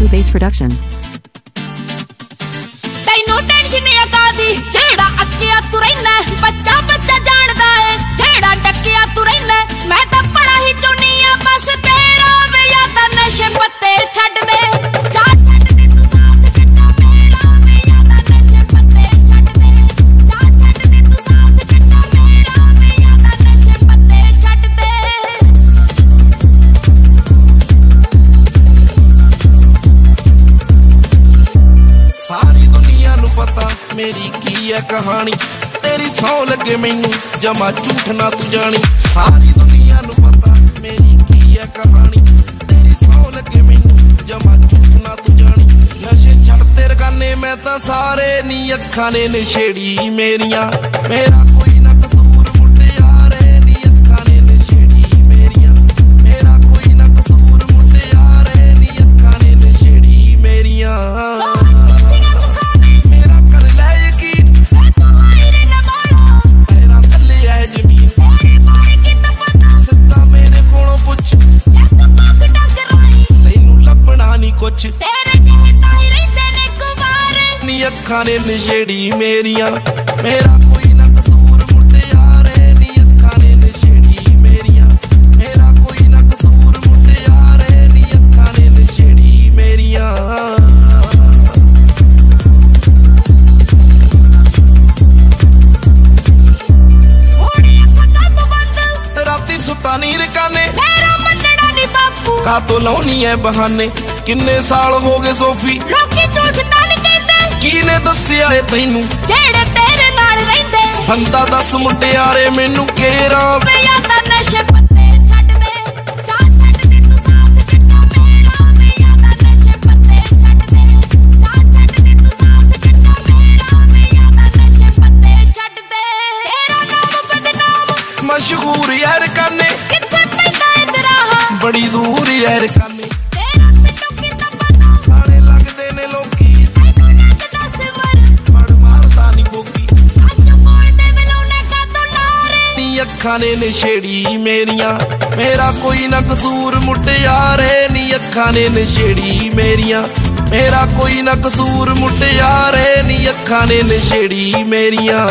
Fu production. ਮੇਰੀ ਕੀ ਹੈ ਕਹਾਣੀ? ਤੇਰੀ ਸੌ ਲੱਗੇ ਮੈਨੂੰ, ਜਮਾ ਝੂਠ ਨਾ ਤੂੰ ਜਾਣੀ। ਸਾਰੀ ਦੁਨੀਆ ਨੂੰ ਪਤਾ ਮੇਰੀ ਕੀ ਹੈ ਕਹਾਣੀ। ਤੇਰੀ ਸੌ ਲੱਗੇ ਮੈਨੂੰ, ਜਮਾ ਝੂਠ ਨਾ ਤੂੰ ਜਾਣੀ। ਨਸ਼ੇ ਛੱਡ ਤੇ ਰਗਾਨੇ ਮੈਂ ਤਾਂ ਸਾਰੇ ਨੀ ਅੱਖਾਂ ਨੇ ਨਸ਼ੇੜੀ ਮੇਰੀਆਂ। ਮੇਰਾ ਕੋਈ ਅੱਖਾਂ ਨੇ ਨਸ਼ੇੜੀ ਮੇਰੀਆਂ। ਮੇਰਾ ਕੋਈ ਨਾ ਕਸੂਰ ਮੁੰਡਿਆਰੇ ਨੀ ਅੱਖਾਂ ਨੇ ਨਸ਼ੇੜੀ ਮੇਰੀਆਂ। ਮੇਰਾ ਕੋਈ ਨਾ ਕਸੂਰ ਮੁੰਡਿਆਰੇ ਨੀ ਅੱਖਾਂ ਨੇ ਨਸ਼ੇੜੀ ਮੇਰੀਆਂ। ਰਾਤੀ ਸੁੱਤਾ ਨੀ ਰਕਾਨੇ। ਕਾਤੋਂ ਲਾਉਣੀ ਐ ਬਹਾਨੇ? ਕਿੰਨੇ ਸਾਲ ਹੋ ਗਏ ਸੋਫੀ? ਕੀ ਨੇ ਦੱਸਿਆ ਏ ਤੈਨੂੰ? ਜਿਹੜੇ ਤੇਰੇ ਨਾਲ ਰਹਿੰਦੇ। ਬੰਦਾ ਦੱਸ ਮੁੰਡਿਆਰੇ ਮੈਨੂੰ ਕੇਰਾ ਵੇ ਯਾਦਾਂ ਨਸ਼ੇ ਪੱਤੇ ਛੱਡ ਦੇ ਜਾ ਛੱਡ ਦੇ ਤੂੰ ਸਾਥ ਮੇਰਾ। ਨਸ਼ੇ ਪੱਤੇ ਛੱਡ ਦੇ ਜਾ ਛੱਡ ਦੇ ਤੂੰ ਸਾਥ ਕੱਟਾ ਮੇਰਾ। ਵੇ ਯਾਦਾਂ ਨਸ਼ੇ ਪੱਤੇ ਛੱਡ ਦੇ ਤੇਰਾ ਨਾਮ ਬਦਨਾਮ। ਮਸ਼ਹੂਰ ਯਾਰ ਕਾਨੇ। ਕਿੱਥੇ ਪੈਂਦਾ ਏ ਦਰਾਹਾ ਬੜੀ ਦੂਰ ਯਾਰ ਕਾਨੇ। ਤੇਰਾ ਕਿੰਨਾ ਪਤਾ? ਸਾਲੇ ਲੱਗਦੇ ਨੇ ਲੋਕੀ। ਅੱਖਾਂ ਨੇ ਨਸ਼ੇੜੀ ਮੇਰੀਆਂ। ਮੇਰਾ ਕੋਈ ਨਾ ਕਸੂਰ ਮੁੰਡਿਆਰੇ ਨੀ ਅੱਖਾਂ ਨੇ ਨਸ਼ੇੜੀ ਮੇਰੀਆਂ। ਮੇਰਾ ਕੋਈ ਨਾ ਕਸੂਰ ਮੁੰਡਿਆਰੇ ਨੀ ਅੱਖਾਂ ਨੇ ਨਸ਼ੇੜੀ ਮੇਰੀਆਂ।